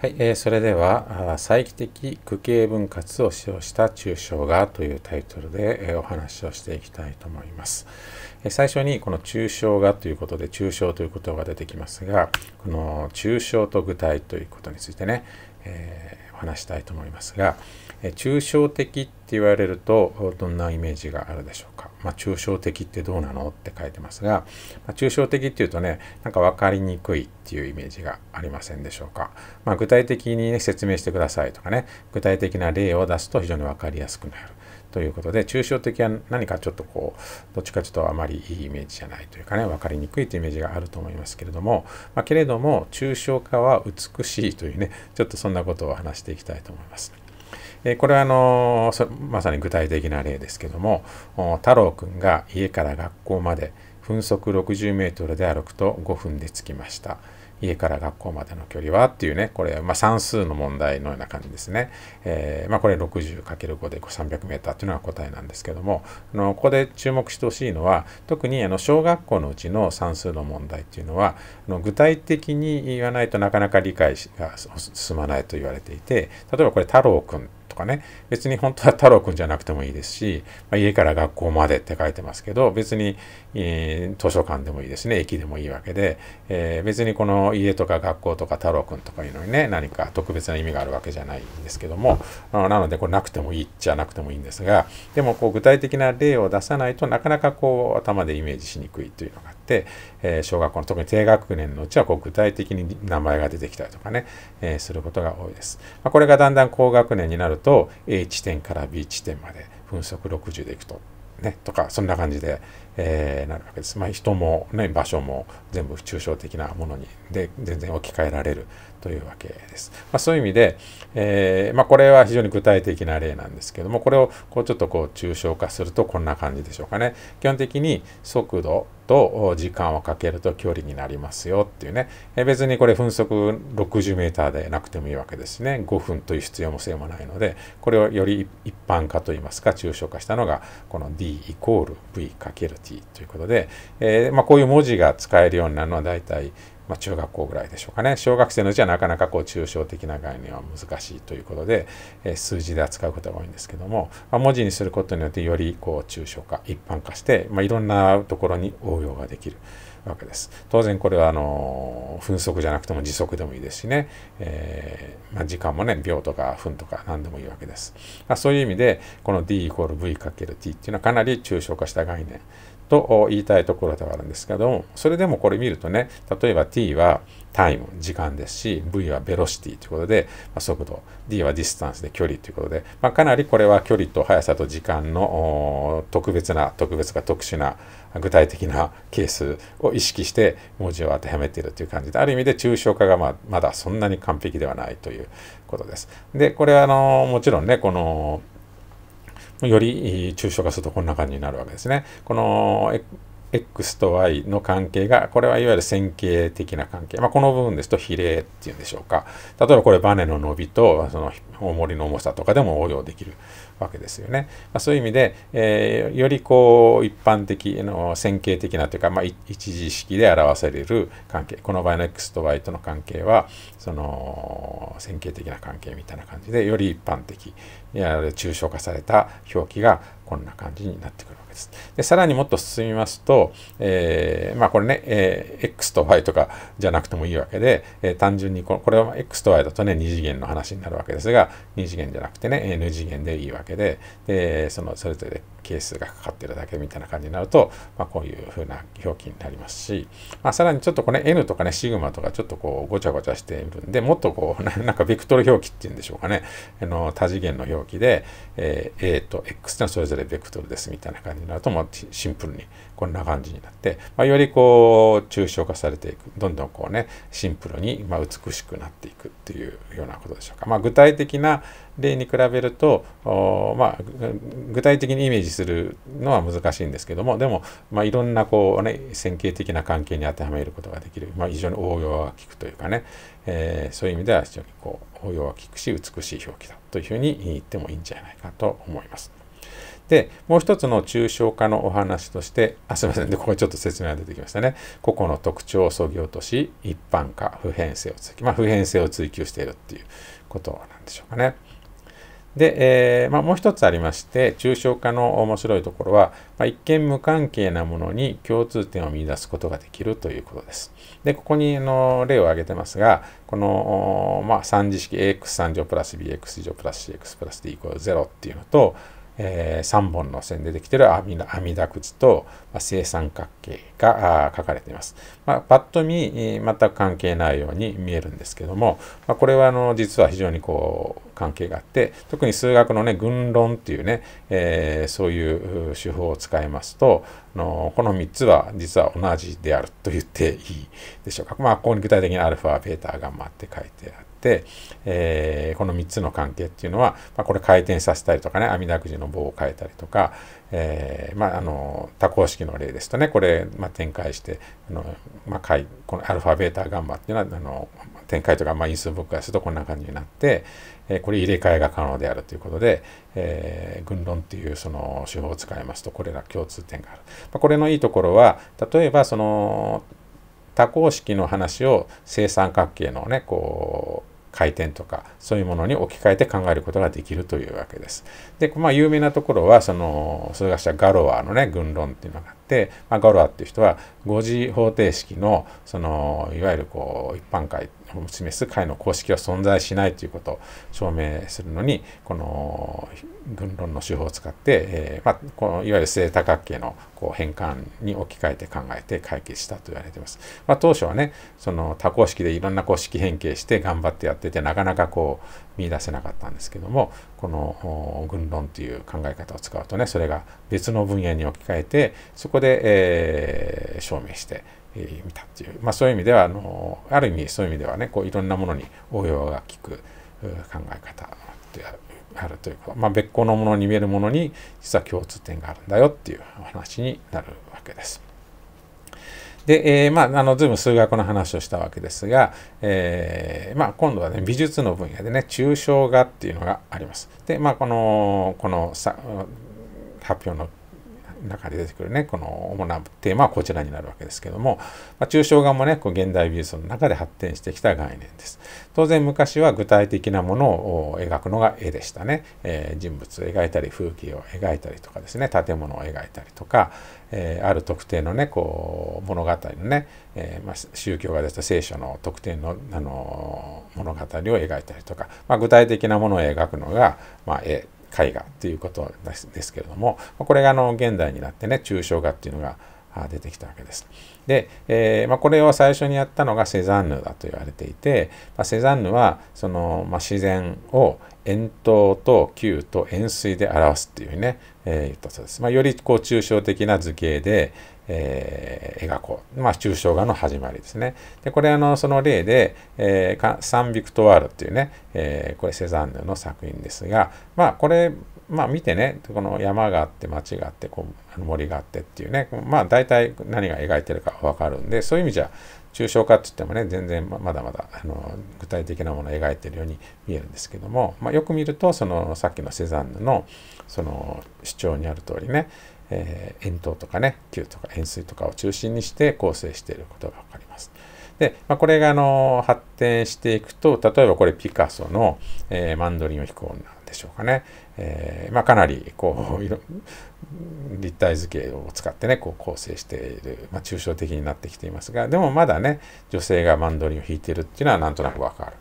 はい、えー、それでは再帰的区形分割を使用した抽象画というタイトルで、えー、お話をしていきたいと思います。えー、最初にこの抽象画ということで抽象ということが出てきますが、この抽象と具体ということについてね、えー、お話したいと思いますが、抽象的って言われるとどんなイメージがあるでしょうか。まあ、抽象的ってどうなのって書いてますが、まあ、抽象的っていうとね、なんか分かりにくいっていうイメージがありませんでしょうか。まあ、具体的に、ね、説明してくださいとかね、具体的な例を出すと非常に分かりやすくなる。ということで、抽象的は何かちょっとこう、どっちかちょっとあまりいいイメージじゃないというかね、分かりにくいというイメージがあると思いますけれども、まあ、けれども、抽象化は美しいというね、ちょっとそんなことを話していきたいと思います。えこれはあのまさに具体的な例ですけども太郎くんが家から学校まで分速60メートルで歩くと5分で着きました。家から学校までの距離はっていうね、これ、まあ、算数の問題のような感じですね。えー、まあ、これ 60×5 で300メーターっていうのが答えなんですけども、あのここで注目してほしいのは、特にあの小学校のうちの算数の問題っていうのは、あの具体的に言わないとなかなか理解が進まないと言われていて、例えばこれ太郎くんとかね、別に本当は太郎くんじゃなくてもいいですし、まあ、家から学校までって書いてますけど、別に、えー、図書館でもいいですね、駅でもいいわけで、えー、別にこの家とか学校とか太郎くんとかいうのにね、何か特別な意味があるわけじゃないんですけども、なのでこれなくてもいいっちゃなくてもいいんですが、でもこう具体的な例を出さないとなかなかこう頭でイメージしにくいというのがあって、え、小学校の特に低学年のうちはこう具体的に名前が出てきたりとかね、え、することが多いです。まあ、これがだんだん高学年になると A 地点から B 地点まで分速60でいくと。ね、とかそんな感じで、えー、なるわけです。まあ、人も、ね、場所も全部抽象的なものにで全然置き換えられるというわけです。まあ、そういう意味で、えー、まあ、これは非常に具体的な例なんですけどもこれをこうちょっとこう抽象化するとこんな感じでしょうかね。基本的に速度と時間をかけると距離になりますよっていうね、え別にこれ分速 60m でなくてもいいわけですね。5分という必要も性もないのでこれをより一般化といいますか抽象化したのがこの d イコール v×t ということで、えー、まあ、こういう文字が使えるようになるのは大体まあ、中学校ぐらいでしょうかね。小学生のうちはなかなかこう抽象的な概念は難しいということで、えー、数字で扱うことが多いんですけども、まあ、文字にすることによってよりこう抽象化、一般化して、まあ、いろんなところに応用ができる。わけです。当然これはあの分速じゃなくても時速でもいいですしね、えー、まあ、時間もね秒とか分とか何でもいいわけです。ま、そういう意味でこの d イコール v×t っていうのはかなり抽象化した概念と言いたいところではあるんですけど、それでもこれ見るとね、例えば t は time、時間ですし、v はベロシティということで、まあ、速度、d はディスタンスで距離ということで、まあ、かなりこれは距離と速さと時間の特別な、特別か特殊な具体的なケースを意識して文字を当てはめているという感じで、ある意味で抽象化がままだそんなに完璧ではないということです。で、これはあのもちろんね、このより抽象化するとこんな感じになるわけですね。この x と y の関係が、これはいわゆる線形的な関係。まあ、この部分ですと比例っていうんでしょうか。例えばこれバネの伸びとその重りの重さとかでも応用できるわけですよね。まあ、そういう意味で、えー、よりこう一般的の線形的なというか、まあ、一次式で表される関係。この場合の x と y との関係は、その線形的な関係みたいな感じで、より一般的、いや抽象化された表記がこんな感じになってくるけです。でさらにもっと進みますと、えー、まあこれね、えー、x と y とかじゃなくてもいいわけで、えー、単純にここれは x と y だとね、2次元の話になるわけですが、2次元じゃなくてね、n 次元でいいわけで、でそのそれぞれ係数がかかってるだけみたいな感じになると、まあ、こういうふうな表記になりますし、まあ、さらにちょっとこれ N とかね、シグマとかちょっとこうごちゃごちゃしているんで、もっとこう、なんかベクトル表記っていうんでしょうかね、あの多次元の表記で、えー、A と X ってのはそれぞれベクトルですみたいな感じになると、もうシンプルにこんな感じになって、まあ、よりこう、抽象化されていく、どんどんこうね、シンプルにま美しくなっていくっていうようなことでしょうか。まあ、具体的な例に比べると、まあ、具体的にイメージするのは難しいんですけども、でも、ま、いろんなこう、ね、線形的な関係に当てはめることができる、ま、非常に応用が効くというかね、えー、そういう意味では非常にこう応用が効くし、美しい表記だというふうに言ってもいいんじゃないかと思います。で、もう一つの抽象化のお話として、あ、すみません。で、ここにちょっと説明が出てきましたね。個々の特徴をそぎ落とし、一般化、普遍性を追求、まあ、普遍性を追求しているっていうことなんでしょうかね。で、えーまあ、もう一つありまして、抽象化の面白いところは、まあ、一見無関係なものに共通点を見出すことができるということです。で、ここにの例を挙げてますが、この、まあ、3次式 ax3 乗プラス bx 乗プラス cx プラス d イコール0っていうのと、えー、3本の線でできている網網田口と、まあ、正三角形が書かれています。まあ、パッと見、全く関係ないように見えるんですけども、まあ、これはあの実は非常にこう関係があって、特に数学のね、群論っていうね、えー、そういう手法を使いますと、のこの3つは実は同じであると言っていいでしょうか。まあ、ここに具体的にアルファ、ベータ、ガンマって書いてあって、、えー、この3つの関係っていうのは、まあ、これ回転させたりとかね、網だくじの棒を変えたりとか、えー、まあ、あの、多項式の例ですとね、これ、まあ、展開して、あの、まあ、このアルファ、ベータ、ガンマっていうのは、あの、展開とか、まあ、因数分解するとこんな感じになって、えー、これ入れ替えが可能であるということで、えー、群論っていうその手法を使いますと、これら共通点がある。まあ、これのいいところは、例えばその多項式の話を正三角形のね、こう、回転とかそういうものに置き換えて考えることができるというわけです。で、まあ有名なところはその数学者ガロアのね群論っていうのがあって、まあ、ガロアっていう人は5次方程式のそのいわゆるこう一般解示す解の公式は存在しないということを証明するのにこの群論の手法を使って、えー、まあ、このいわゆる正多角形のこう変換に置き換えて考えて解決したと言われています。まあ、当初はねその多項式でいろんな公式変形して頑張ってやっててなかなかこう見出せなかったんですけどもこの群論という考え方を使うとねそれが別の分野に置き換えてそこで、えー、証明してみたっていう、まあ、そういう意味ではあのある意味そういう意味ではねこういろんなものに応用が利く考え方であるというか、まあ、別個のものに見えるものに実は共通点があるんだよっていうお話になるわけです。で、えー、まあ、の、ずいぶん数学の話をしたわけですが、えー、まあ、今度はね、美術の分野でね、抽象画っていうのがあります。で、まあ、この、このさ発表の中で出てくるね、この主なテーマはこちらになるわけですけども、まあ、抽象画もね、こう現代美術の中で発展してきた概念です。当然昔は具体的なものを描くのが絵でしたね。えー、人物を描いたり、風景を描いたりとかですね、建物を描いたりとか、えー、ある特定のね、こう、物語のね、えー、まあ、宗教が出た聖書の特定の、あの物語を描いたりとか、まあ、具体的なものを描くのが、まあ、絵絵画ということですけれどもこれがあの現代になってね抽象画っていうのが出てきたわけです。で、えー、まあ、これを最初にやったのがセザンヌだと言われていて、まあ、セザンヌはその、まあ、自然を円筒と球と円錐で表すっていうふうにね、えー、言ったそうです。ま、よりこう抽象的な図形で、えー、描こう。まあ、抽象画の始まりですね。で、これあの、その例で、えー、サンビクトワールっていうね、えー、これセザンヌの作品ですが、まあ、これ、まあ見てね、この山があって町があってこう森があってっていうね、まあ大体何が描いてるかわかるんで、そういう意味じゃ抽象化って言ってもね、全然まだまだあの具体的なものを描いてるように見えるんですけども、まあ、よく見ると、そのさっきのセザンヌのその主張にある通りね、えー、円筒とかね、球とか円錐とかを中心にして構成していることがわかります。で、まあ、これがあの発展していくと、例えばこれピカソの、えー、マンドリンを弾く女でしょうかね。えー、まあ、かなりこう 立体図形を使ってねこう構成している、まあ、抽象的になってきていますがでもまだね女性がマンドリンを弾いてるっていうのはなんとなくわかる。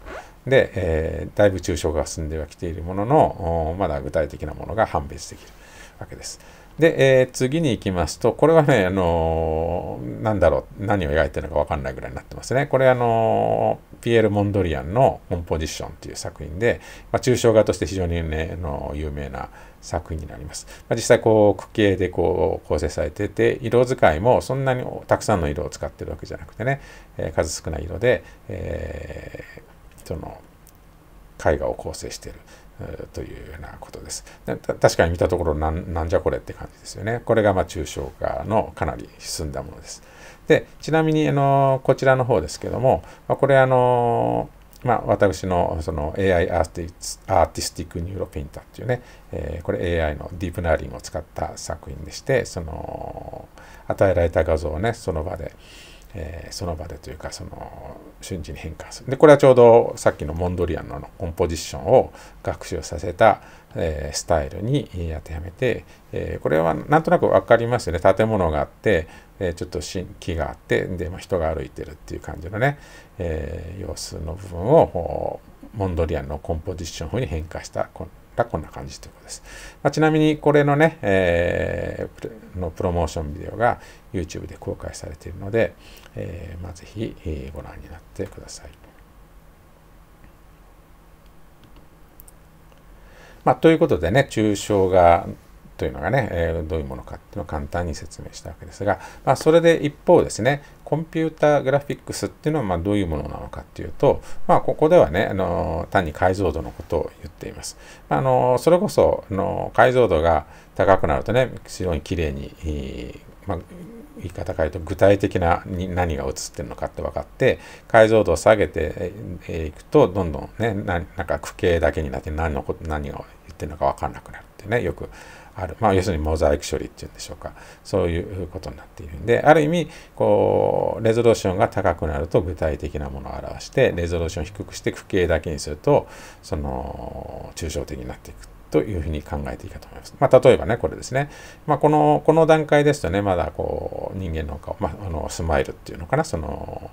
で、えー、だいぶ抽象が進んではきているもののまだ具体的なものが判別できるわけです。で、えー、次に行きますと、これはね、あのー、なんだろう、何を描いてるのかわかんないぐらいになってますね。これあのー、ピエール・モンドリアンのコンポジションという作品で、まあ、抽象画として非常にね、の有名な作品になります。まあ、実際こう、区形でこう構成されてて、色使いもそんなにたくさんの色を使ってるわけじゃなくてね、え数少ない色で、えその、絵画を構成している。というようなことです。確かに見たところなんじゃこれって感じですよね。これがまあ抽象化のかなり進んだものです。でちなみにあのこちらの方ですけども、ま、これあのまあ、私のその AI アーティス Artistic Neural Painter っていうね、えー、これ AI のディープラーニングを使った作品でして、その与えられた画像をね、その場で、えー、その場でというかその瞬時に変換する。でこれはちょうどさっきのモンドリアンのコンポジションを学習させた、えー、スタイルに当てはめて、えー、これはなんとなく分かりますよね。建物があって、えちょっと木があってで、まあ、人が歩いてるっていう感じのね、え様子の部分をモンドリアンのコンポジション風に変化したがこんな感じということです。まあ、ちなみにこれのね、えー、のプロモーションビデオが YouTube で公開されているので、えーまあ、ぜひ、えー、ご覧になってください。まあ、ということでね、抽象画というのがね、え、どういうものかっていうのを簡単に説明したわけですが、まあ、それで一方ですね、コンピュータグラフィックスっていうのはまどういうものなのかっていうと、まあ、ここではね、あの単に解像度のことを言っています。あのそれこそあの解像度が高くなるとね、非常にきれいに、まあ、言い方変えると具体的なに何が映ってるのかって分かって解像度を下げていくとどんどんねなんか区形だけになって何のこと何を言ってるのか分かんなくなるってねよくある、まあ、要するにモザイク処理っていうんでしょうか。そういうことになっているんである意味こうレゾリューションが高くなると具体的なものを表してレゾリューションを低くして区形だけにするとその抽象的になっていく。というふうに考えていいかと思います。まあ、例えばね、これですね。まあ、この、この段階ですとね、まだこう、人間の顔、まあ、あの、スマイルっていうのかな、その、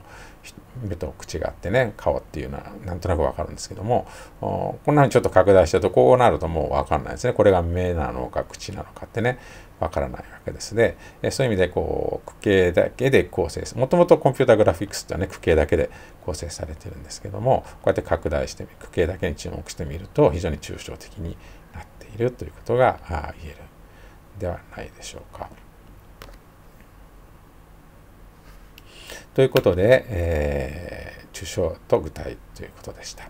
目と口があってね、顔っていうのはなんとなくわかるんですけども、こんなふうにちょっと拡大したとこうなるともうわかんないですね。これが目なのか口なのかってね、わからないわけですね。そういう意味でこう、区形だけで構成。もともとコンピュータグラフィックスってはね、区形だけで構成されてるんですけども、こうやって拡大してみる、区形だけに注目してみると非常に抽象的になっているということが言えるではないでしょうか。ということで、えー、抽象と具体ということでした。